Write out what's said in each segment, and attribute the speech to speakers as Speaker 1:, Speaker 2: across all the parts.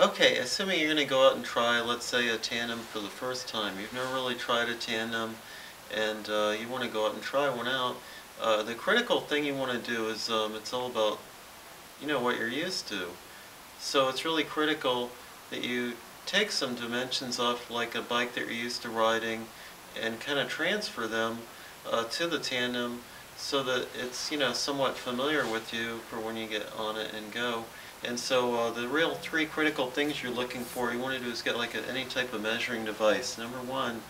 Speaker 1: Okay, assuming you're going to go out and try, let's say, a tandem for the first time. You've never really tried a tandem, and uh, you want to go out and try one out. Uh, the critical thing you want to do is um, it's all about, you know, what you're used to. So it's really critical that you take some dimensions off like a bike that you're used to riding and kind of transfer them uh, to the tandem so that it's, you know, somewhat familiar with you for when you get on it and go. And so uh, the real three critical things you're looking for, you want to do is get like a, any type of measuring device. Number one,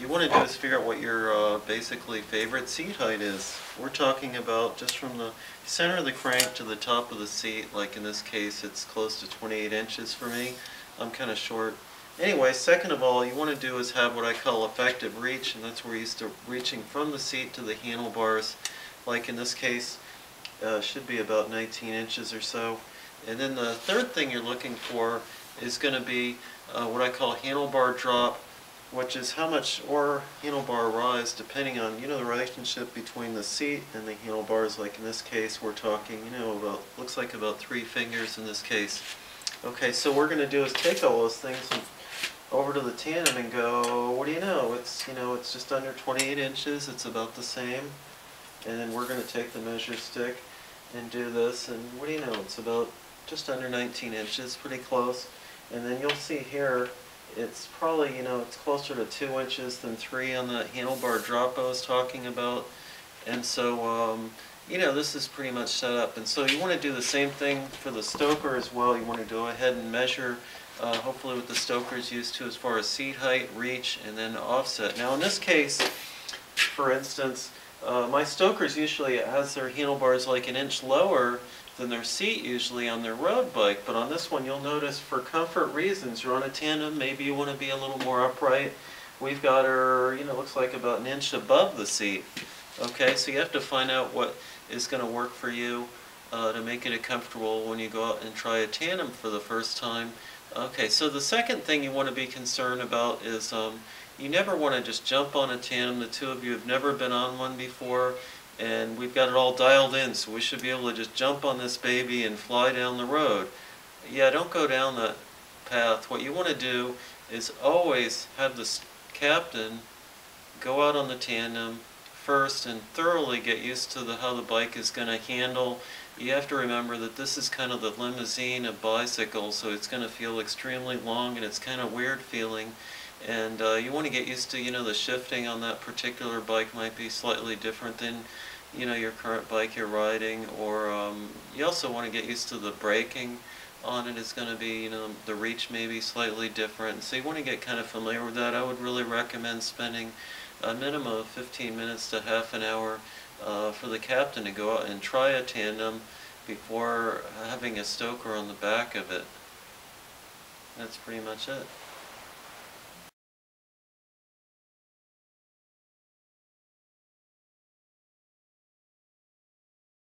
Speaker 1: you want to do is figure out what your uh, basically favorite seat height is. We're talking about just from the center of the crank to the top of the seat, like in this case it's close to 28 inches for me. I'm kind of short. Anyway, second of all, you want to do is have what I call effective reach, and that's where you're reaching from the seat to the handlebars. Like in this case, uh, should be about 19 inches or so. And then the third thing you're looking for is going to be uh, what I call handlebar drop, which is how much, or handlebar rise, depending on, you know, the relationship between the seat and the handlebars. Like in this case, we're talking, you know, about, looks like about three fingers in this case. Okay, so what we're going to do is take all those things and over to the tandem and go, what do you know, it's, you know, it's just under 28 inches, it's about the same. And then we're going to take the measure stick and do this, and what do you know, it's about just under 19 inches, pretty close. And then you'll see here, it's probably, you know, it's closer to two inches than three on the handlebar drop I was talking about. And so, um, you know, this is pretty much set up. And so you want to do the same thing for the stoker as well. You want to go ahead and measure, uh, hopefully what the stoker is used to as far as seat height, reach, and then offset. Now in this case, for instance, uh, my stokers usually has their handlebars like an inch lower than their seat usually on their road bike, but on this one you'll notice for comfort reasons, you're on a tandem, maybe you want to be a little more upright. We've got her, you know, looks like about an inch above the seat. Okay, so you have to find out what is going to work for you uh, to make it comfortable when you go out and try a tandem for the first time. Okay, so the second thing you want to be concerned about is um, you never want to just jump on a tandem. The two of you have never been on one before and we've got it all dialed in so we should be able to just jump on this baby and fly down the road. Yeah, don't go down that path. What you want to do is always have the captain go out on the tandem first and thoroughly get used to the, how the bike is going to handle. You have to remember that this is kind of the limousine of bicycles, so it's going to feel extremely long and it's kind of weird feeling. And uh, you want to get used to, you know, the shifting on that particular bike might be slightly different than, you know, your current bike you're riding. Or um, you also want to get used to the braking on it is going to be, you know, the reach may be slightly different. So you want to get kind of familiar with that. I would really recommend spending a minimum of 15 minutes to half an hour uh, for the captain to go out and try a tandem before having a stoker on the back of it. That's pretty much it.